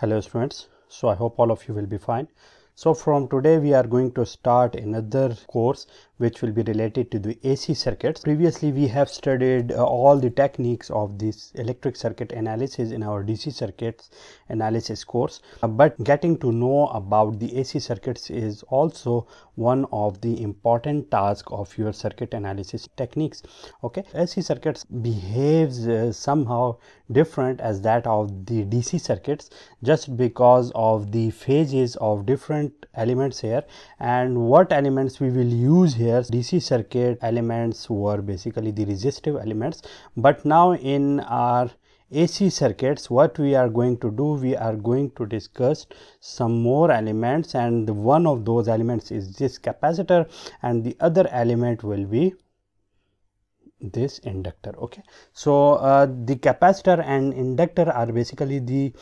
Hello students. So I hope all of you will be fine. So from today we are going to start another course which will be related to the AC circuits. Previously we have studied uh, all the techniques of this electric circuit analysis in our DC circuits analysis course. Uh, but getting to know about the AC circuits is also one of the important tasks of your circuit analysis techniques. Okay, AC circuits behaves uh, somehow different as that of the DC circuits just because of the phases of different elements here and what elements we will use here DC circuit elements were basically the resistive elements. But now in our AC circuits what we are going to do we are going to discuss some more elements and one of those elements is this capacitor and the other element will be this inductor okay? So uh, the capacitor and inductor are basically the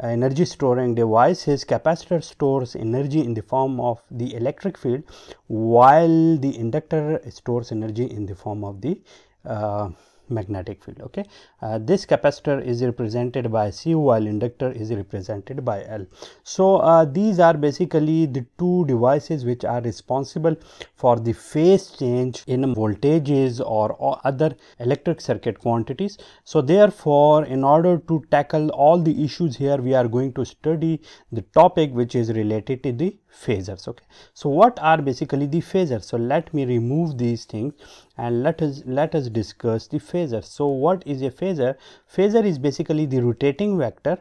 energy storing device devices capacitor stores energy in the form of the electric field while the inductor stores energy in the form of the uh, magnetic field okay? Uh, this capacitor is represented by c while inductor is represented by l. So uh, these are basically the two devices which are responsible for the phase change in voltages or, or other electric circuit quantities. So therefore in order to tackle all the issues here we are going to study the topic which is related to the phasors okay? So what are basically the phasors? So let me remove these things and let us let us discuss the phasor. So what is a phasor phasor is basically the rotating vector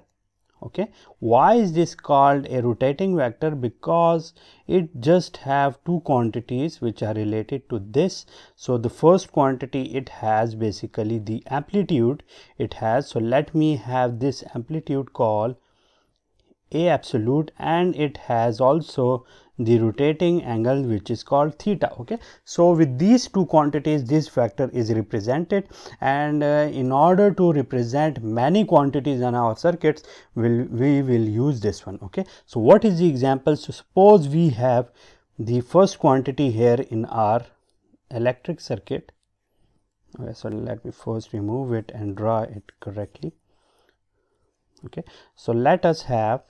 okay? Why is this called a rotating vector? Because it just have two quantities which are related to this. So the first quantity it has basically the amplitude. It has so let me have this amplitude called a absolute and it has also the rotating angle which is called theta okay? So with these two quantities this phasor is represented and uh, in order to represent many quantities in our circuits will we will use this one okay? So what is the example? So suppose we have the first quantity here in our electric circuit. Okay so let me first remove it and draw it correctly. Okay so let us have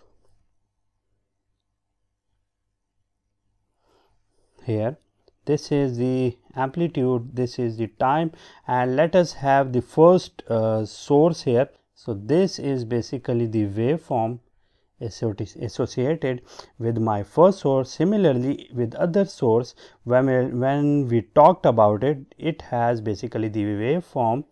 here. This is the amplitude this is the time and let us have the first uh, source here. So this is basically the waveform associated with my first source. Similarly with other source when we, when we talked about it it has basically the waveform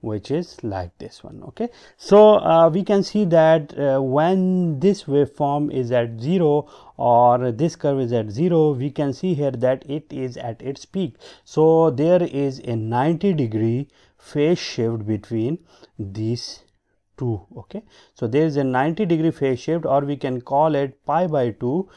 which is like this one okay? So uh, we can see that uh, when this waveform is at 0 or this curve is at 0 we can see here that it is at its peak. So there is a 90 degree phase shift between these two okay? So there is a 90 degree phase shift or we can call it pi by 2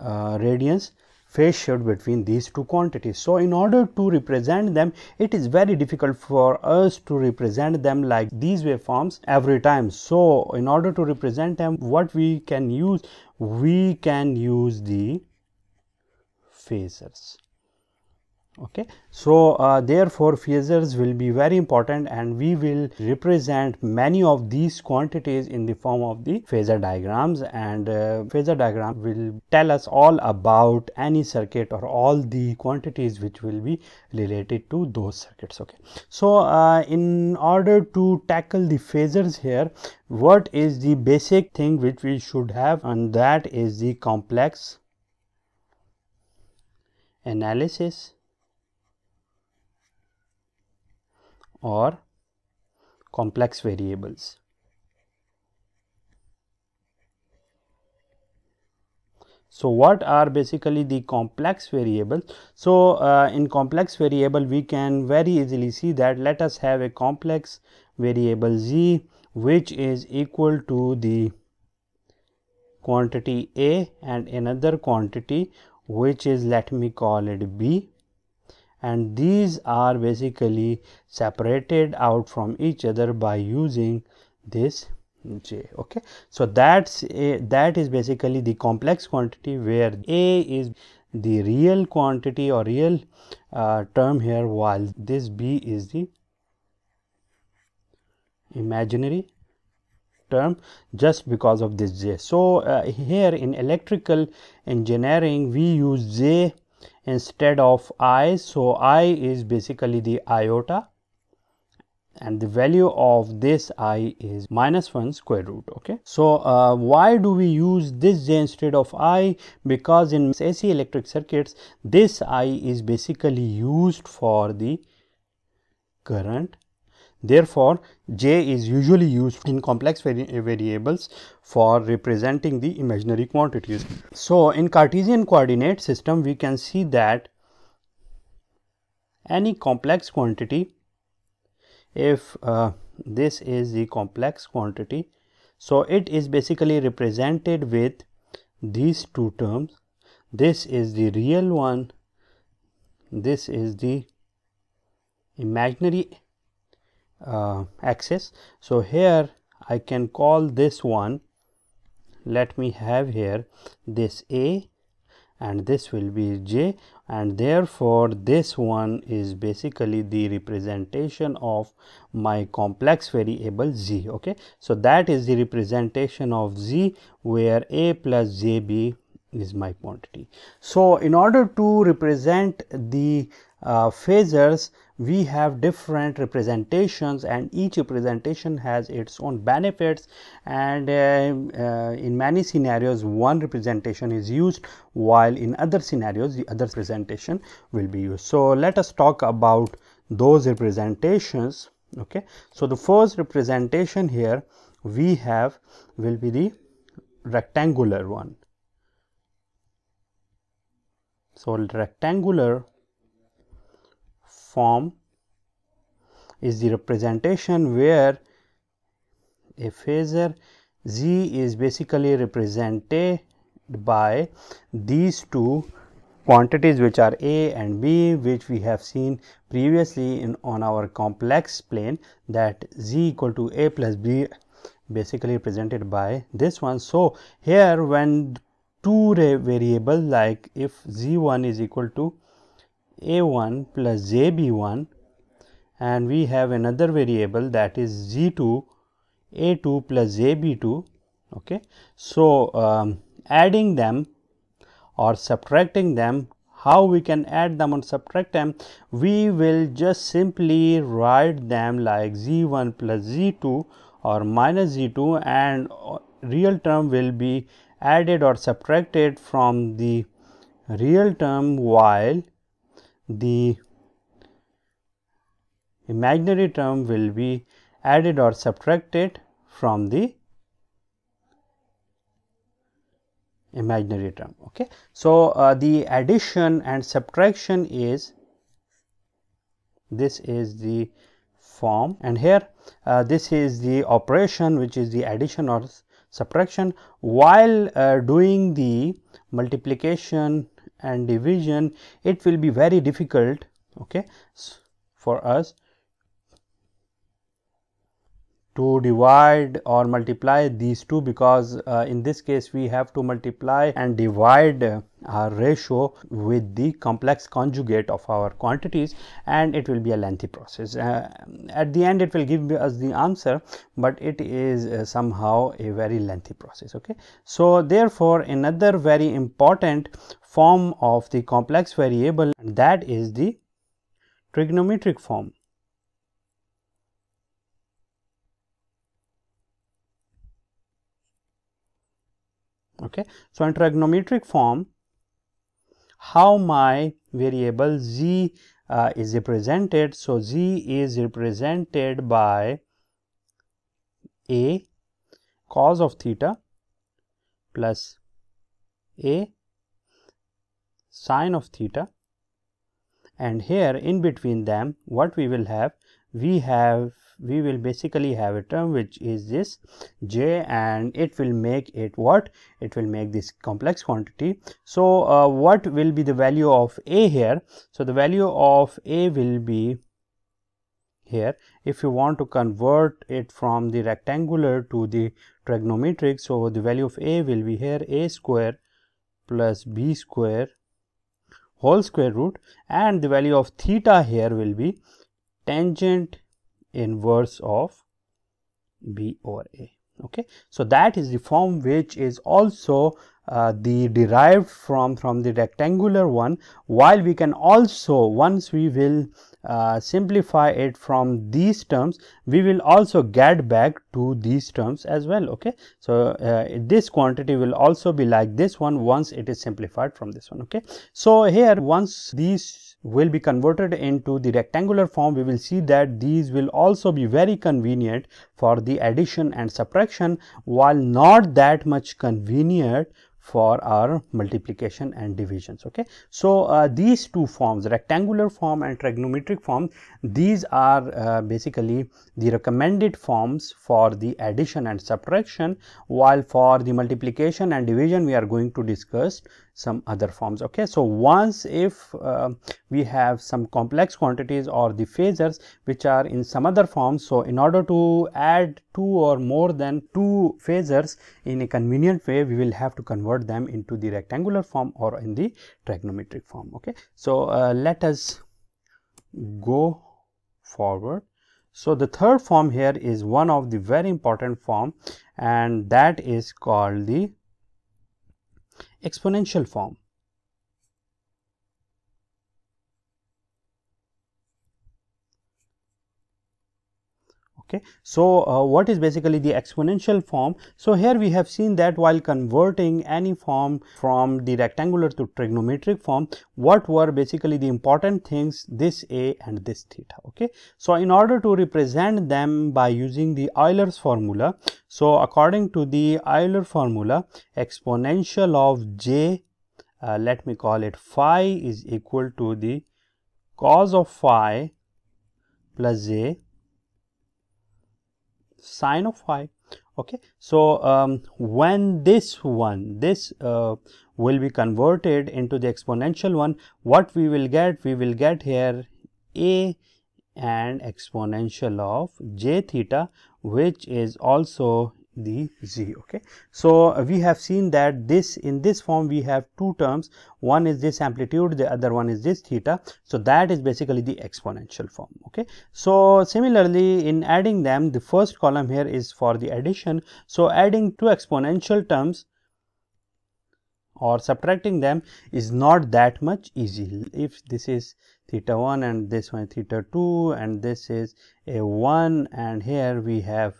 uh, radians phase shift between these two quantities. So, in order to represent them it is very difficult for us to represent them like these waveforms every time. So, in order to represent them what we can use we can use the phasors okay. So uh, therefore phasors will be very important and we will represent many of these quantities in the form of the phasor diagrams and uh, phasor diagram will tell us all about any circuit or all the quantities which will be related to those circuits. Okay. So uh, in order to tackle the phasors here what is the basic thing which we should have? And that is the complex analysis or complex variables. So, what are basically the complex variables? So, uh, in complex variable we can very easily see that let us have a complex variable z which is equal to the quantity a and another quantity which is let me call it b and these are basically separated out from each other by using this j okay so that's a that is basically the complex quantity where a is the real quantity or real uh, term here while this b is the imaginary term just because of this j. So, uh, here in electrical engineering we use j instead of i. So, i is basically the iota and the value of this i is minus 1 square root okay so uh, why do we use this j instead of i because in ac electric circuits this i is basically used for the current therefore j is usually used in complex vari variables for representing the imaginary quantities so in cartesian coordinate system we can see that any complex quantity if uh, this is the complex quantity. So, it is basically represented with these two terms. This is the real one, this is the imaginary uh, axis. So, here I can call this one, let me have here this A and this will be j. And therefore this one is basically the representation of my complex variable z. Okay? So that is the representation of z where a plus jb is my quantity. So in order to represent the uh, phasors we have different representations and each representation has its own benefits and uh, uh, in many scenarios one representation is used while in other scenarios the other representation will be used. So, let us talk about those representations. Okay. So, the first representation here we have will be the rectangular one. So, rectangular form is the representation where a phasor z is basically represented by these two quantities which are a and b which we have seen previously in on our complex plane that z equal to a plus b basically represented by this one. So, here when two variable like if z1 is equal to a1 plus jb1 and we have another variable that is z2 a2 plus jb2 okay? So um, adding them or subtracting them how we can add them and subtract them? We will just simply write them like z1 plus z2 or minus z2 and real term will be added or subtracted from the real term while the imaginary term will be added or subtracted from the imaginary term. Okay. So, uh, the addition and subtraction is this is the form and here uh, this is the operation which is the addition or subtraction while uh, doing the multiplication and division it will be very difficult okay for us to divide or multiply these two because uh, in this case we have to multiply and divide our ratio with the complex conjugate of our quantities and it will be a lengthy process. Uh, at the end it will give us the answer, but it is uh, somehow a very lengthy process. Okay. So, therefore, another very important form of the complex variable and that is the trigonometric form. Okay. So in trigonometric form how my variable z uh, is represented. So z is represented by a cos of theta plus a sine of theta. And here in between them what we will have we have we will basically have a term which is this j and it will make it what? It will make this complex quantity. So uh, what will be the value of a here? So the value of a will be here. If you want to convert it from the rectangular to the trigonometric so the value of a will be here a square plus b square whole square root. And the value of theta here will be tangent inverse of b over a. Okay? So that is the form which is also uh, the derived from from the rectangular one while we can also once we will uh, simplify it from these terms we will also get back to these terms as well okay? So uh, this quantity will also be like this one once it is simplified from this one okay? So here once these will be converted into the rectangular form we will see that these will also be very convenient for the addition and subtraction. While not that much convenient for our multiplication and divisions okay? So uh, these two forms rectangular form and trigonometric form these are uh, basically the recommended forms for the addition and subtraction while for the multiplication and division we are going to discuss some other forms okay? So once if uh, we have some complex quantities or the phasors which are in some other forms so in order to add two or more than two phasors in a convenient way we will have to convert them into the rectangular form or in the trigonometric form okay? So uh, let us go forward. So the third form here is one of the very important form and that is called the exponential form. Okay. So uh, what is basically the exponential form? So here we have seen that while converting any form from the rectangular to trigonometric form what were basically the important things this a and this theta. Okay. So in order to represent them by using the euler's formula so according to the euler formula exponential of j uh, let me call it phi is equal to the cos of phi plus j sine of phi okay? So um, when this one this uh, will be converted into the exponential one what we will get? We will get here a and exponential of j theta which is also the z okay? So uh, we have seen that this in this form we have two terms. One is this amplitude the other one is this theta. So that is basically the exponential form okay? So similarly in adding them the first column here is for the addition. So adding two exponential terms or subtracting them is not that much easy. If this is theta 1 and this one theta 2 and this is a 1 and here we have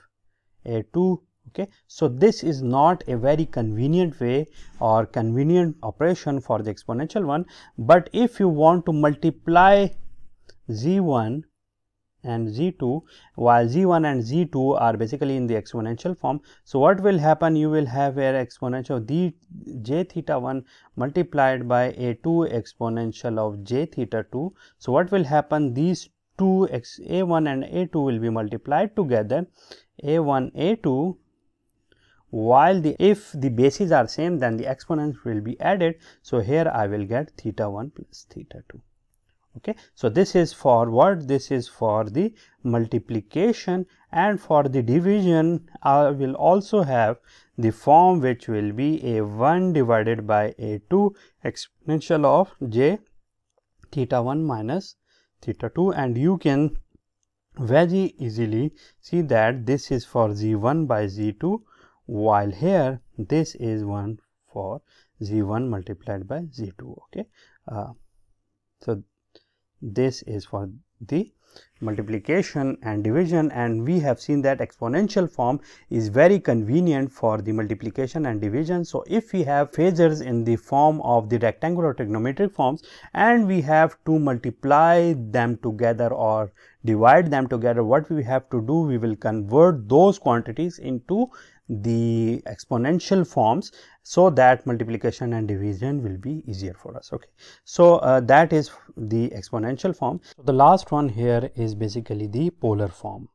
a 2 okay? So this is not a very convenient way or convenient operation for the exponential one but if you want to multiply z1 and z2 while z1 and z2 are basically in the exponential form so what will happen? You will have a exponential the j theta 1 multiplied by a 2 exponential of j theta 2 so what will happen? These two x a1 and a2 will be multiplied together. a1 a2 while the if the bases are same then the exponents will be added. So here i will get theta 1 plus theta 2 okay. So this is for what this is for the multiplication and for the division i will also have the form which will be a 1 divided by a 2 exponential of j theta 1 minus theta 2 and you can very easily see that this is for z1 by z2 while here this is one for z1 multiplied by z2 okay uh, so this is for the multiplication and division and we have seen that exponential form is very convenient for the multiplication and division. So, if we have phasors in the form of the rectangular trigonometric forms and we have to multiply them together or divide them together what we have to do we will convert those quantities into the exponential forms so that multiplication and division will be easier for us okay? So uh, that is the exponential form. So the last one here is basically the polar form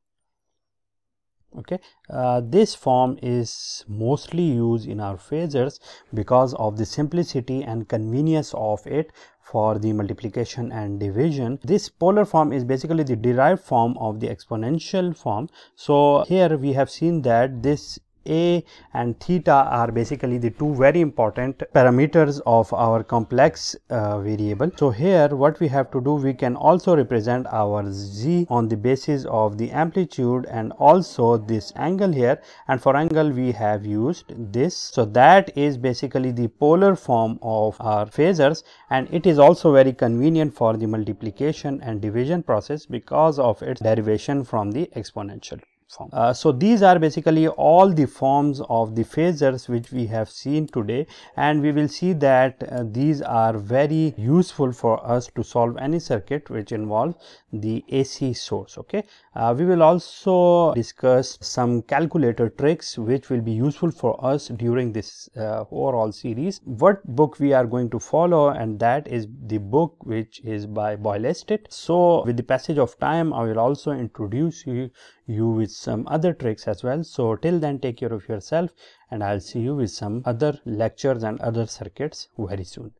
okay? Uh, this form is mostly used in our phasors because of the simplicity and convenience of it for the multiplication and division. This polar form is basically the derived form of the exponential form. So here we have seen that this a and theta are basically the two very important parameters of our complex uh, variable. So, here what we have to do we can also represent our z on the basis of the amplitude and also this angle here and for angle we have used this. So, that is basically the polar form of our phasors and it is also very convenient for the multiplication and division process because of its derivation from the exponential form. Uh, so, these are basically all the forms of the phasors which we have seen today and we will see that uh, these are very useful for us to solve any circuit which involves the AC source. Okay. Uh, we will also discuss some calculator tricks which will be useful for us during this uh, overall series. What book we are going to follow and that is the book which is by Boylestad. So, with the passage of time I will also introduce you, you with some other tricks as well. So, till then take care of yourself and I will see you with some other lectures and other circuits very soon.